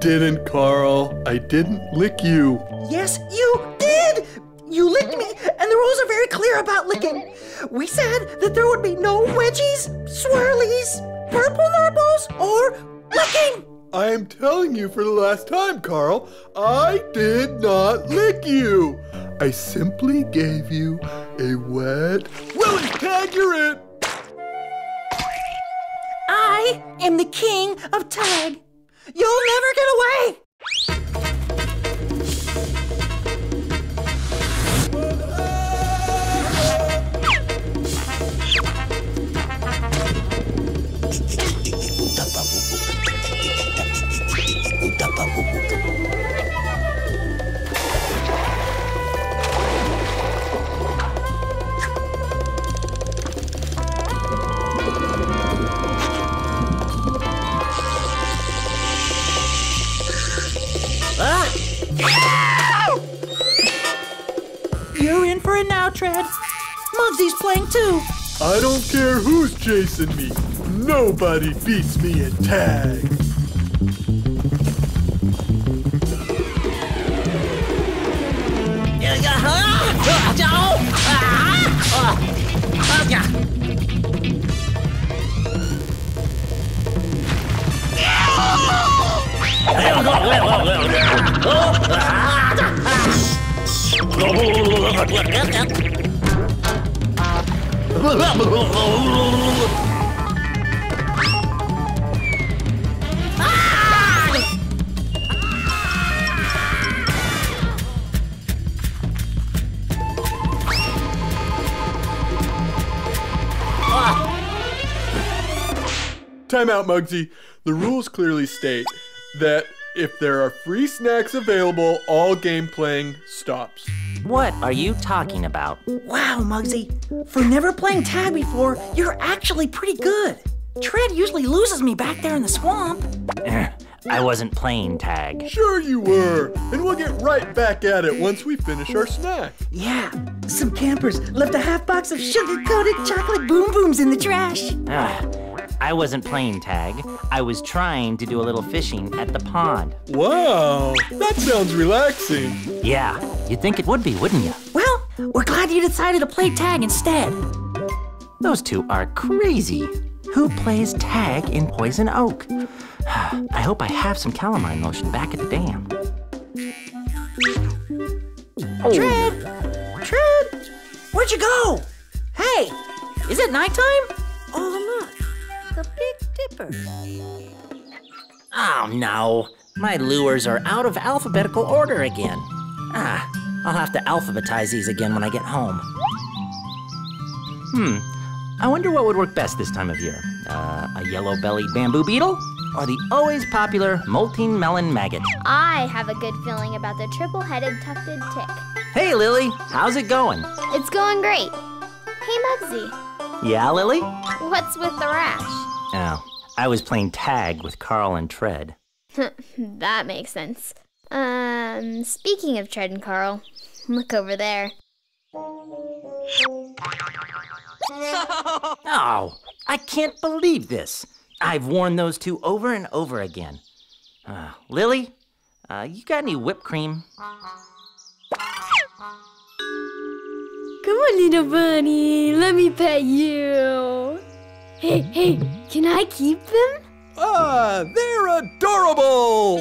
didn't, Carl. I didn't lick you. Yes, you did! You licked me, and the rules are very clear about licking. We said that there would be no wedgies, swirlies, purple nurbles, or licking. I am telling you for the last time, Carl, I did not lick you. I simply gave you a wet Willy tag. You're it. I am the king of tag. You'll never get away. Muggsy's playing too. I don't care who's chasing me. Nobody beats me at tag. Time out, Muggsy. The rules clearly state that if there are free snacks available, all game playing stops. What are you talking about? Wow, Muggsy. For never playing tag before, you're actually pretty good. Tread usually loses me back there in the swamp. I wasn't playing tag. Sure you were. And we'll get right back at it once we finish our snack. Yeah, some campers left a half box of sugar-coated chocolate boom booms in the trash. Ah, I wasn't playing tag. I was trying to do a little fishing at the pond. Wow, that sounds relaxing. Yeah, you'd think it would be, wouldn't you? Well, we're glad you decided to play tag instead. Those two are crazy. Who plays tag in Poison Oak? I hope I have some calamine lotion back at the dam. Tread! Tread! Where'd you go? Hey, is it nighttime? Oh, look, the Big Dipper. Oh no, my lures are out of alphabetical order again. Ah, I'll have to alphabetize these again when I get home. Hmm, I wonder what would work best this time of year. Uh, a yellow-bellied bamboo beetle? Or the always popular molting melon maggot? I have a good feeling about the triple-headed tufted tick. Hey, Lily, how's it going? It's going great. Hey, Muggsy, Yeah, Lily? what's with the rash? Oh, I was playing tag with Carl and Tread. that makes sense. Um, speaking of Tread and Carl, look over there. Oh, I can't believe this. I've worn those two over and over again. Uh, Lily, uh, you got any whipped cream? Come on, little bunny. Let me pet you. Hey, hey, can I keep them? Ah, they're adorable!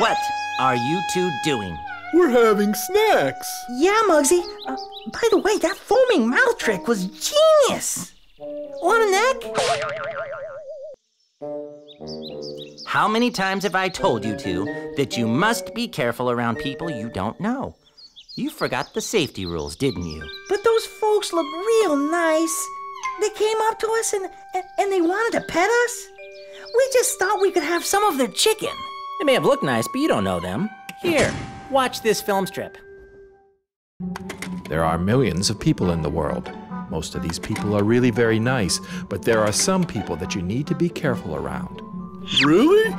What are you two doing? We're having snacks. Yeah, Muggsy. Uh, by the way, that foaming mouth trick was genius. Want a neck? How many times have I told you two that you must be careful around people you don't know? You forgot the safety rules, didn't you? But those folks look real nice. They came up to us and, and, and they wanted to pet us. We just thought we could have some of their chicken. They may have looked nice, but you don't know them. Here, watch this film strip. There are millions of people in the world. Most of these people are really very nice, but there are some people that you need to be careful around. Really?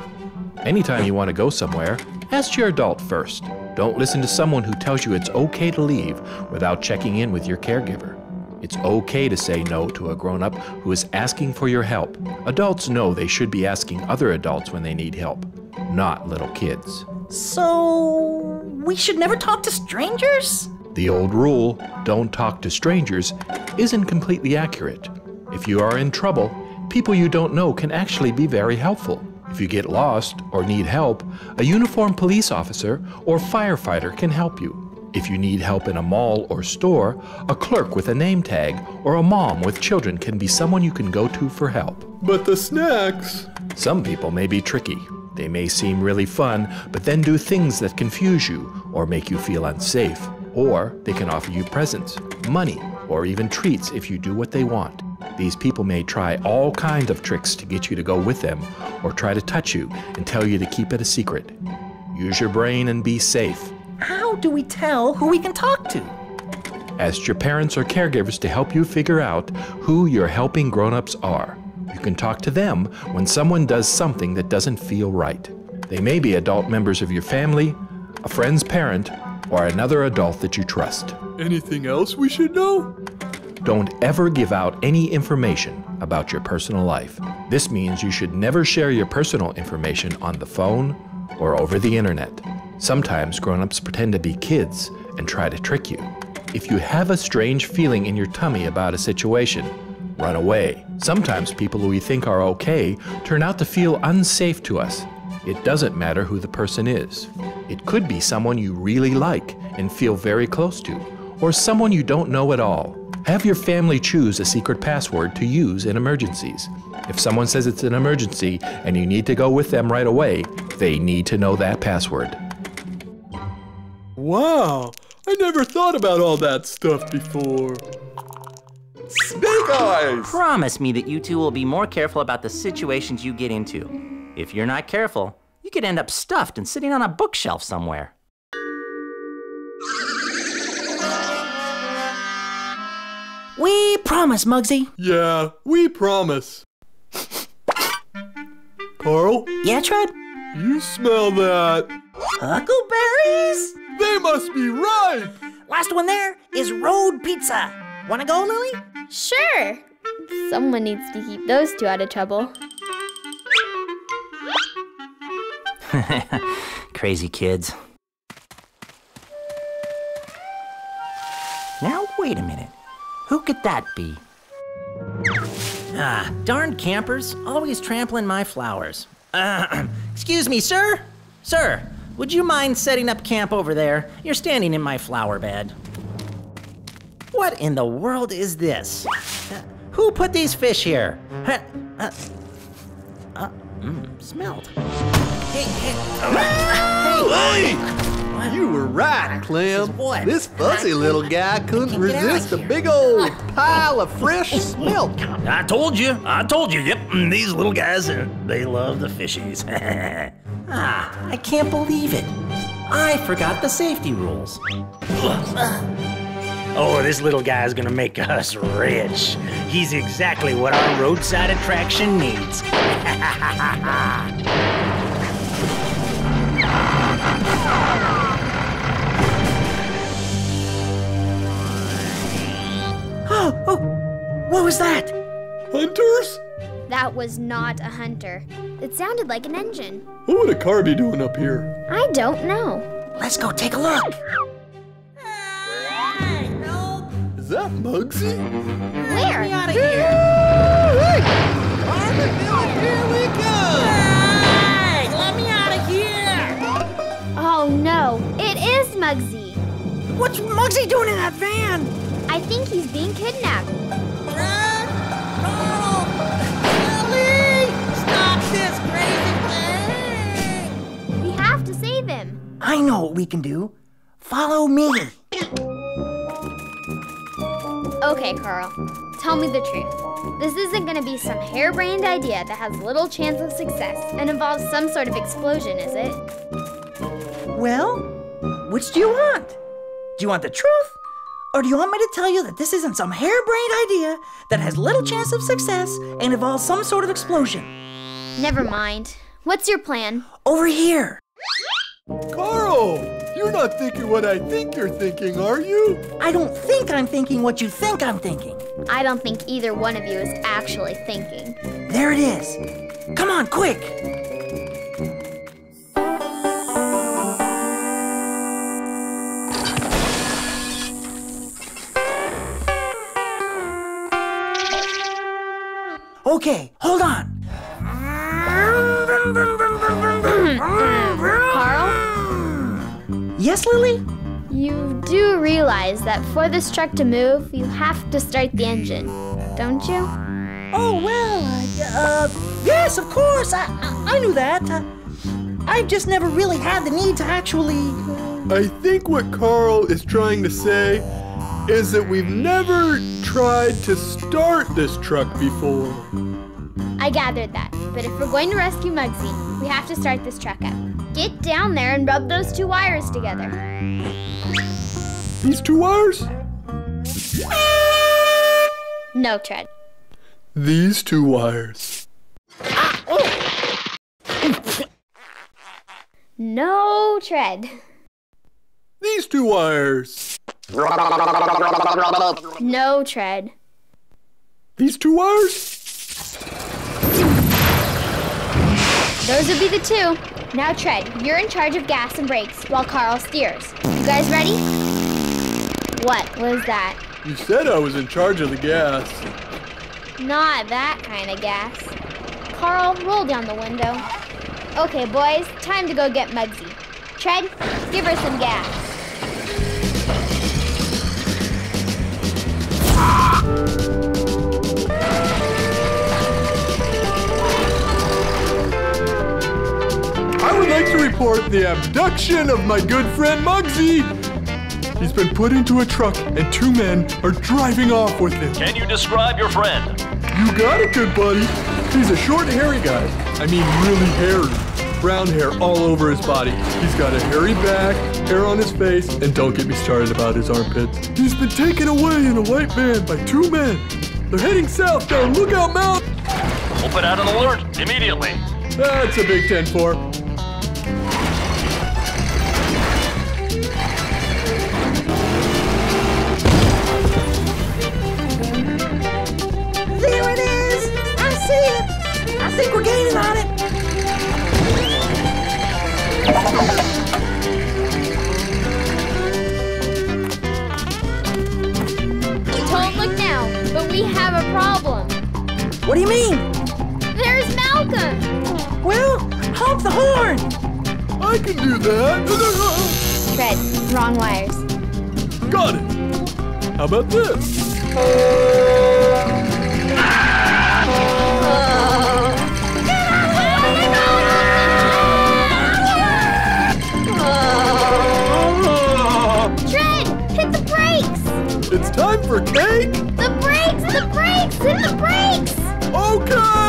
Anytime you want to go somewhere, Ask your adult first. Don't listen to someone who tells you it's okay to leave without checking in with your caregiver. It's okay to say no to a grown up who is asking for your help. Adults know they should be asking other adults when they need help, not little kids. So, we should never talk to strangers? The old rule, don't talk to strangers, isn't completely accurate. If you are in trouble, people you don't know can actually be very helpful. If you get lost or need help, a uniformed police officer or firefighter can help you. If you need help in a mall or store, a clerk with a name tag or a mom with children can be someone you can go to for help. But the snacks. Some people may be tricky. They may seem really fun, but then do things that confuse you or make you feel unsafe. Or they can offer you presents, money, or even treats if you do what they want. These people may try all kinds of tricks to get you to go with them or try to touch you and tell you to keep it a secret. Use your brain and be safe. How do we tell who we can talk to? Ask your parents or caregivers to help you figure out who your helping grown-ups are. You can talk to them when someone does something that doesn't feel right. They may be adult members of your family, a friend's parent, or another adult that you trust. Anything else we should know? Don't ever give out any information about your personal life. This means you should never share your personal information on the phone or over the internet. Sometimes grown-ups pretend to be kids and try to trick you. If you have a strange feeling in your tummy about a situation, run away. Sometimes people who we think are okay turn out to feel unsafe to us. It doesn't matter who the person is. It could be someone you really like and feel very close to, or someone you don't know at all. Have your family choose a secret password to use in emergencies. If someone says it's an emergency and you need to go with them right away, they need to know that password. Wow, I never thought about all that stuff before. Snake Eyes! Promise me that you two will be more careful about the situations you get into. If you're not careful, you could end up stuffed and sitting on a bookshelf somewhere. Promise, Muggsy. Yeah, we promise. Carl, Yeah, Tread? you smell that? Huckleberries? They must be ripe! Last one there is road pizza. Wanna go, Lily? Sure. Someone needs to keep those two out of trouble. Crazy kids. Now, wait a minute. Who could that be? Ah, darn campers, always trampling my flowers. Uh, excuse me, sir? Sir, would you mind setting up camp over there? You're standing in my flower bed. What in the world is this? Uh, who put these fish here? Huh, Uh, uh, mm, smelled. Hey, hey, hey, You were right, Clem. what? This fuzzy little guy couldn't resist a big old pile of fresh smelt. I told you. I told you. Yep, mm, these little guys, uh, they love the fishies. ah, I can't believe it. I forgot the safety rules. Oh, this little guy's gonna make us rich. He's exactly what our roadside attraction needs. Oh, oh, what was that? Hunters? That was not a hunter. It sounded like an engine. What would a car be doing up here? I don't know. Let's go take a look. Is that Muggsy? Where? Here we go! Let me out of here! Oh no, it is Muggsy. What's Muggsy doing in that van? I think he's being kidnapped. Run! Carl! Ellie! Stop this crazy thing! We have to save him. I know what we can do. Follow me. Okay, Carl. Tell me the truth. This isn't gonna be some harebrained idea that has little chance of success and involves some sort of explosion, is it? Well, which do you want? Do you want the truth? Or do you want me to tell you that this isn't some harebrained idea that has little chance of success and involves some sort of explosion? Never mind. What's your plan? Over here. Carl, you're not thinking what I think you're thinking, are you? I don't think I'm thinking what you think I'm thinking. I don't think either one of you is actually thinking. There it is. Come on, quick. Okay, hold on. Carl, Yes, Lily? you do realize that for this truck to move, you have to start the engine, don't you? Oh, well, uh, uh, yes, of course. I, I, I knew that. Uh, I've just never really had the need to actually. I think what Carl is trying to say is that we've never tried to start this truck before. I gathered that, but if we're going to rescue Muggsy, we have to start this truck up. Get down there and rub those two wires together. These two wires? No, Tread. These two wires. No, Tread. These two wires. No, Tread. These two wires? Those would be the two. Now, Tread, you're in charge of gas and brakes while Carl steers. You guys ready? What was that? You said I was in charge of the gas. Not that kind of gas. Carl, roll down the window. Okay, boys, time to go get Muggsy. Tread, give her some gas. report the abduction of my good friend Muggsy. He's been put into a truck and two men are driving off with him. Can you describe your friend? You got it, good buddy. He's a short, hairy guy. I mean, really hairy. Brown hair all over his body. He's got a hairy back, hair on his face, and don't get me started about his armpits. He's been taken away in a white van by two men. They're heading south down Lookout Mountain. put out an alert immediately. That's a big 10-4. You mean? There's Malcolm. Well, honk the horn! I can do that. Tread, wrong wires. Got it. How about this? Tread, hit the brakes. It's time for cake. The brakes, the brakes, hit the brakes. Okay.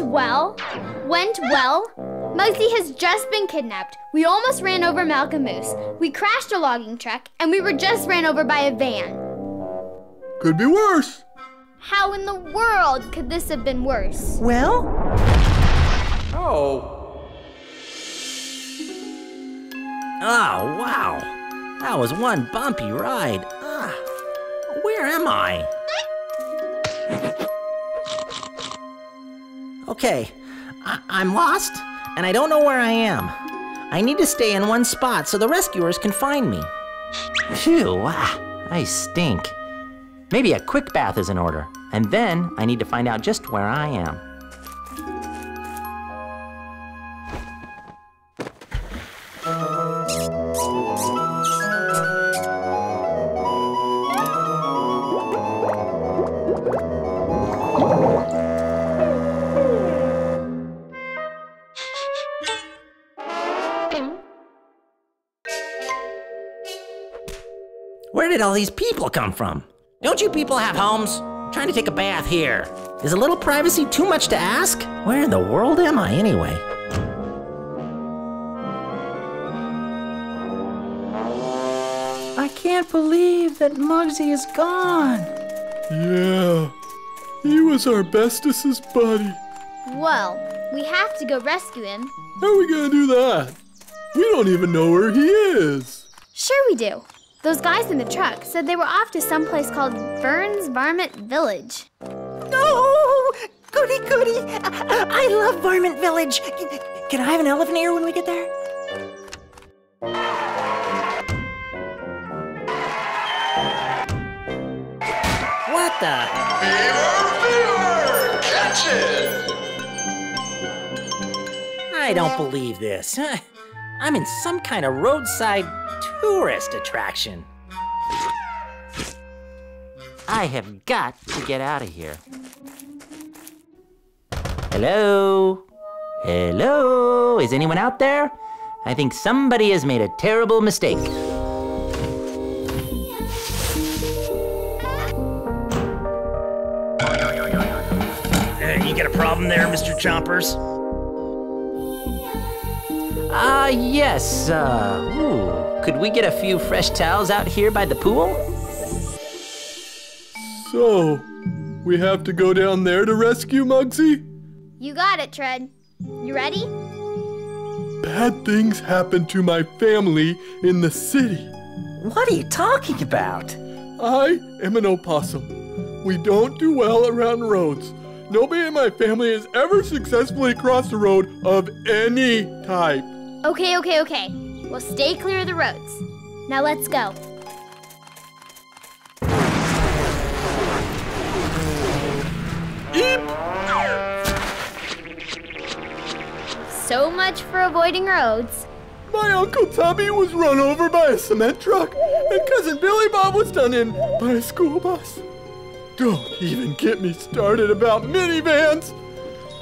Went well. Went well. Muggsy has just been kidnapped. We almost ran over Malcolm Moose. We crashed a logging truck, and we were just ran over by a van. Could be worse. How in the world could this have been worse? Well, Oh, Oh, wow. That was one bumpy ride. Ah, where am I? Okay, I- I'm lost, and I don't know where I am. I need to stay in one spot so the rescuers can find me. Phew, ah, I stink. Maybe a quick bath is in order, and then I need to find out just where I am. All these people come from? Don't you people have homes? I'm trying to take a bath here. Is a little privacy too much to ask? Where in the world am I anyway? I can't believe that Muggsy is gone. Yeah, he was our bestestest buddy. Well, we have to go rescue him. How are we gonna do that? We don't even know where he is. Sure, we do. Those guys in the truck said they were off to some place called Vern's Varmint Village. No! Goody, goody! I, I love Varmint Village. Can I have an elephant ear when we get there? What the? Catch it. I don't believe this. I'm in some kind of roadside tourist attraction. I have got to get out of here. Hello? Hello? Is anyone out there? I think somebody has made a terrible mistake. Uh, you got a problem there, Mr. Chompers? Ah, yes, uh, ooh, could we get a few fresh towels out here by the pool? So, we have to go down there to rescue Muggsy? You got it, Tread. You ready? Bad things happen to my family in the city. What are you talking about? I am an opossum. We don't do well around roads. Nobody in my family has ever successfully crossed a road of any type. Okay, okay, okay. We'll stay clear of the roads. Now let's go. So much for avoiding roads. My Uncle Tubby was run over by a cement truck, and Cousin Billy Bob was done in by a school bus. Don't even get me started about minivans.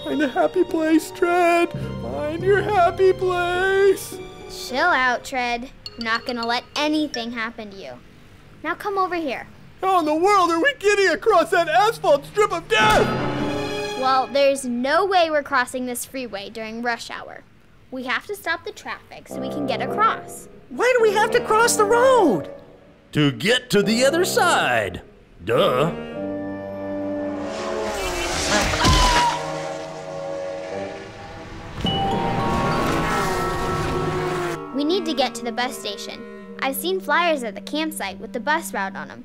Find a happy place, Tread. Find your happy place. Chill out, Tread. I'm not gonna let anything happen to you. Now come over here. How in the world are we getting across that asphalt strip of death? Well, there's no way we're crossing this freeway during rush hour. We have to stop the traffic so we can get across. Why do we have to cross the road? To get to the other side. Duh. Need to get to the bus station. I've seen flyers at the campsite with the bus route on them.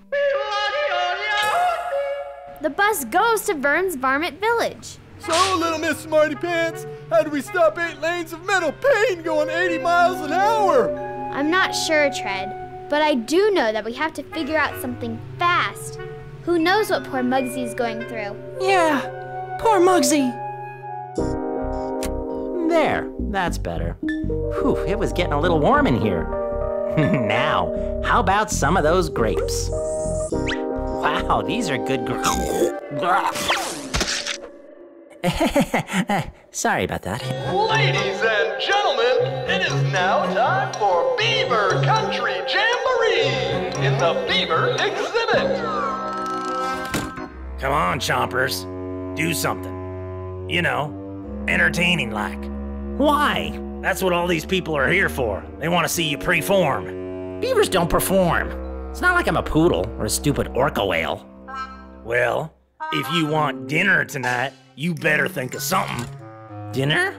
The bus goes to Vern's Varmint Village. So, little Miss Smarty Pants, how do we stop eight lanes of metal pain going 80 miles an hour? I'm not sure, Tread, but I do know that we have to figure out something fast. Who knows what poor Muggsy is going through? Yeah, poor Muggsy. There, that's better. Whew, it was getting a little warm in here. now, how about some of those grapes? Wow, these are good grapes. Sorry about that. Ladies and gentlemen, it is now time for Beaver Country Jamboree in the Beaver Exhibit. Come on, Chompers. Do something. You know, entertaining like. Why? That's what all these people are here for. They want to see you perform. Beavers don't perform. It's not like I'm a poodle or a stupid orca whale. Well, if you want dinner tonight, you better think of something. Dinner?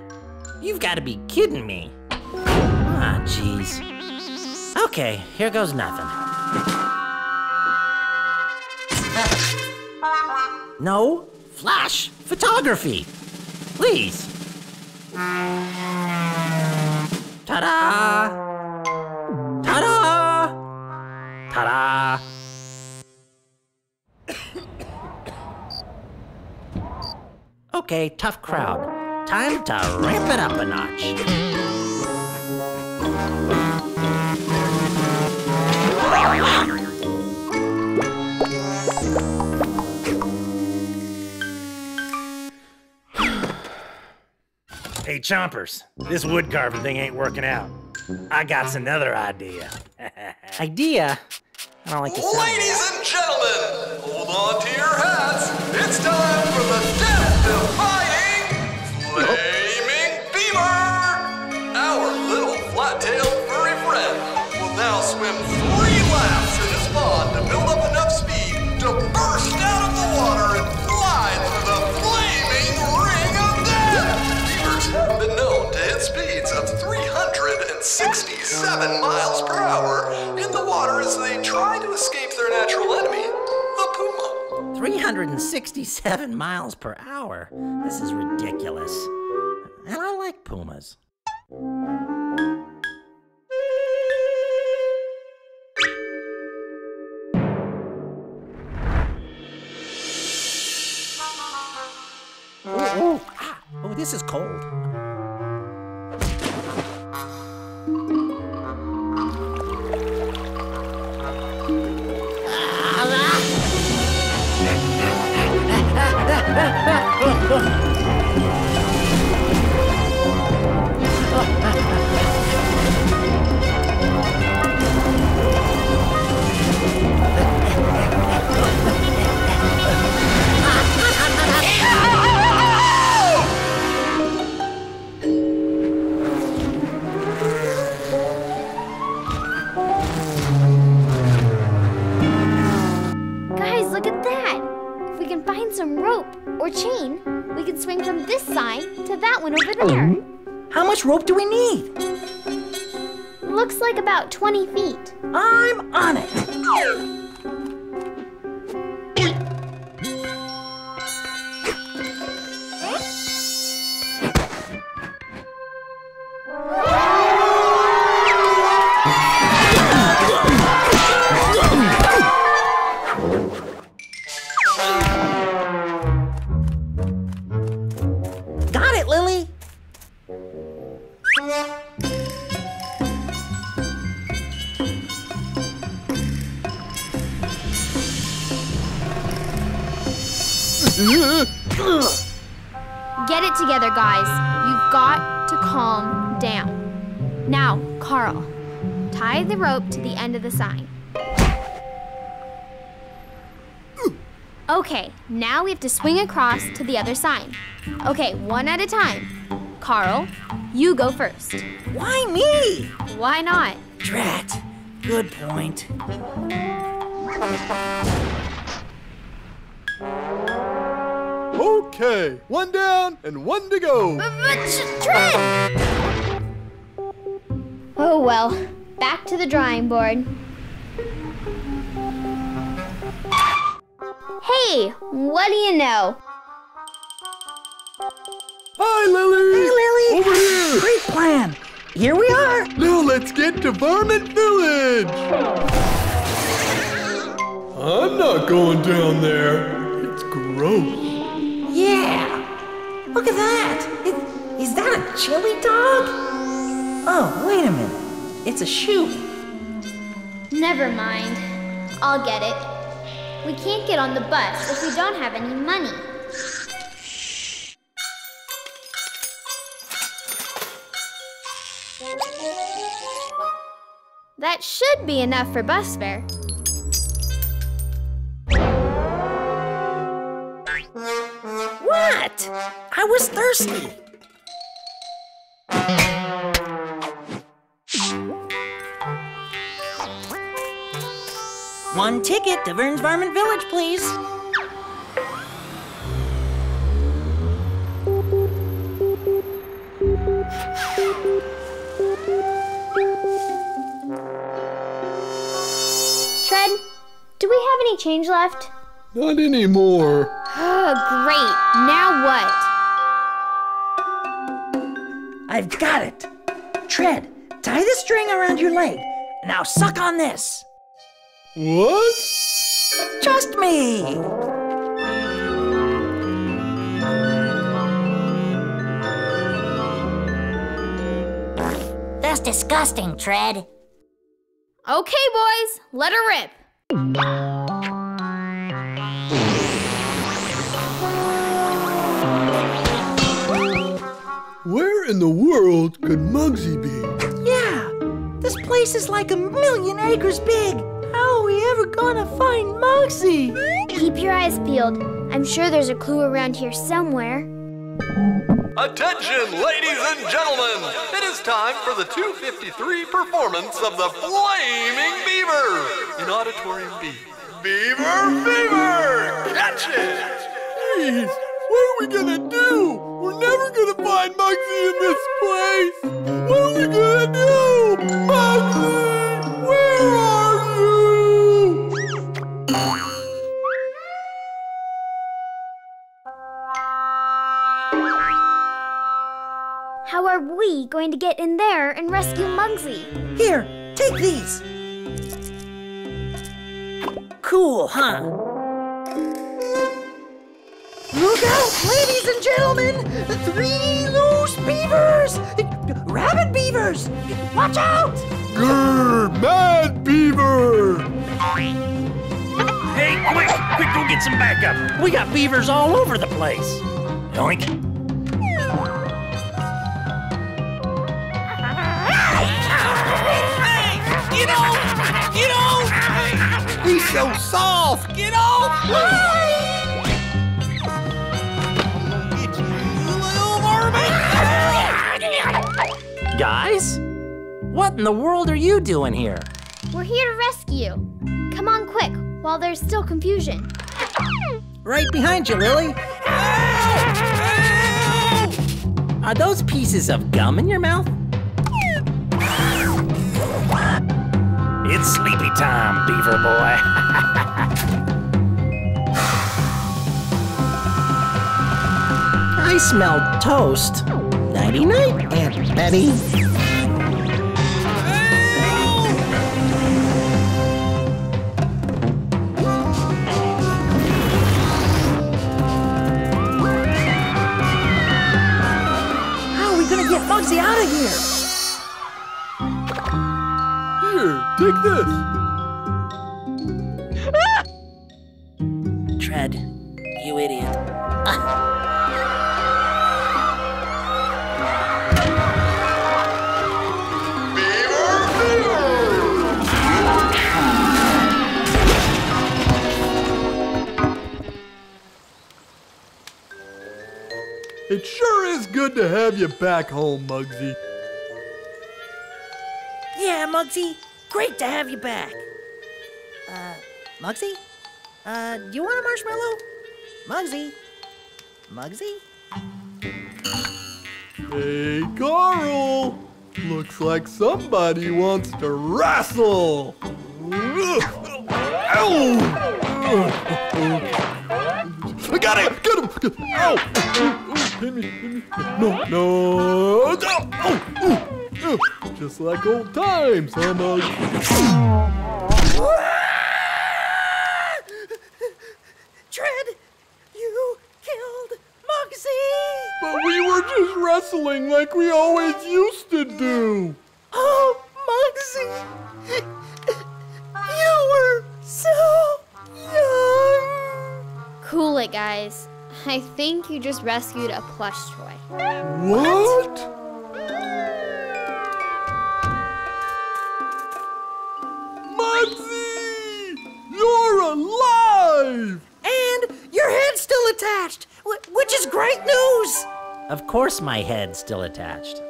You've got to be kidding me. Ah, jeez. Okay, here goes nothing. No, flash, photography. Please. Ta-da! Ta-da! Ta-da! okay, tough crowd. Time to ramp it up a notch. Chompers, this wood carving thing ain't working out. I got another idea. Idea? I don't like the sound. Ladies and gentlemen, hold on to your hats. It's time for the 367 miles per hour in the water as they try to escape their natural enemy, the puma. 367 miles per hour. This is ridiculous. And I like pumas. Ooh, ooh, ah, oh, this is cold. Guys, or chain, we can swing from this sign to that one over there. Um, how much rope do we need? Looks like about 20 feet. I'm now we have to swing across to the other side. Okay, one at a time. Carl, you go first. Why me? Why not? Drat. Good point. Okay, one down and one to go. Tread! Oh well, back to the drawing board. Hey, what do you know? Hi, Lily. Hey, Lily. Over here. Great plan. Here we are. Now let's get to Varmint Village. I'm not going down there. It's gross. Yeah. Look at that. Is, is that a chili dog? Oh, wait a minute. It's a shoe. Never mind. I'll get it. We can't get on the bus if we don't have any money. That should be enough for bus fare. What? I was thirsty. One ticket to Vern's Varmint Village, please. Tread, do we have any change left? Not anymore. Oh, great. Now what? I've got it. Tread, tie the string around your leg. Now suck on this. What? Trust me. That's disgusting, Tread. Okay, boys, let her rip. Where in the world could Muggsy be? Yeah, this place is like a million acres big gonna find Moxie! Keep your eyes peeled. I'm sure there's a clue around here somewhere. Attention, ladies and gentlemen! It is time for the 253 performance of the Flaming Beaver in Auditorium B. Beaver Fever! Catch it! Jeez, what are we gonna do? We're never gonna find Muggsy in this place. What are we gonna do? We going to get in there and rescue Muggsy? Here, take these. Cool, huh? Look out, ladies and gentlemen! Three loose beavers! Rabbit beavers! Watch out! Grr, Mad Beaver! Hey, quick, quick, go get some backup. We got beavers all over the place. Yoink. Get off! Get off! He's so soft. Get off! Guys? What in the world are you doing here? We're here to rescue. Come on quick, while there's still confusion. Right behind you, Lily. Are those pieces of gum in your mouth? It's sleepy time, beaver boy. I smell toast. Nighty night, Aunt Betty. How are we gonna get Muggsy out of here? Take this. Tread, you idiot. It sure is good to have you back home, Muggsy. Yeah, Muggsy. Great to have you back. Uh, Muggsy? Uh, do you want a marshmallow? Muggsy? Muggsy? Hey, Carl! Looks like somebody wants to wrestle! Ow! I got it! Get him! Ow! Hit me, hit me. No, no! No! Oh, ooh, ooh. Just like old times, huh, Mug? Tread, you killed Muggsy! But we were just wrestling like we always used to do! Oh, Muggsy! You were so young! Cool it, guys. I think you just rescued a plush toy. What? Muggsy! You're alive! And your head's still attached, which is great news! Of course, my head's still attached.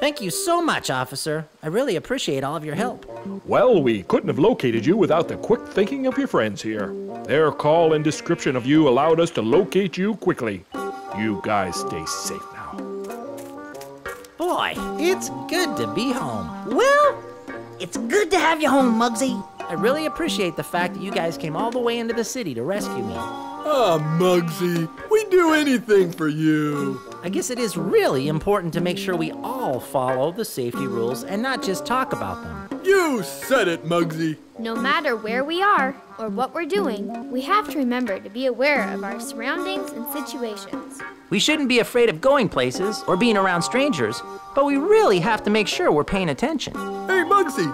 Thank you so much, officer. I really appreciate all of your help. Well, we couldn't have located you without the quick thinking of your friends here. Their call and description of you allowed us to locate you quickly. You guys stay safe now. Boy, it's good to be home. Well, it's good to have you home, Muggsy. I really appreciate the fact that you guys came all the way into the city to rescue me. Ah, Muggsy, we do anything for you. I guess it is really important to make sure we all follow the safety rules and not just talk about them. You said it, Muggsy. No matter where we are or what we're doing, we have to remember to be aware of our surroundings and situations. We shouldn't be afraid of going places or being around strangers, but we really have to make sure we're paying attention. Hey, Muggsy,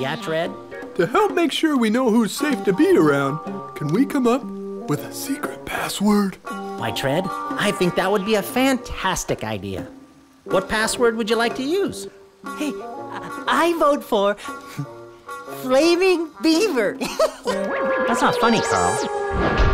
Yeah, Tread? To help make sure we know who's safe to be around, can we come up with a secret password? Why, Tread? I think that would be a fantastic idea. What password would you like to use? Hey, I vote for Flaming Beaver. That's not funny, Carl.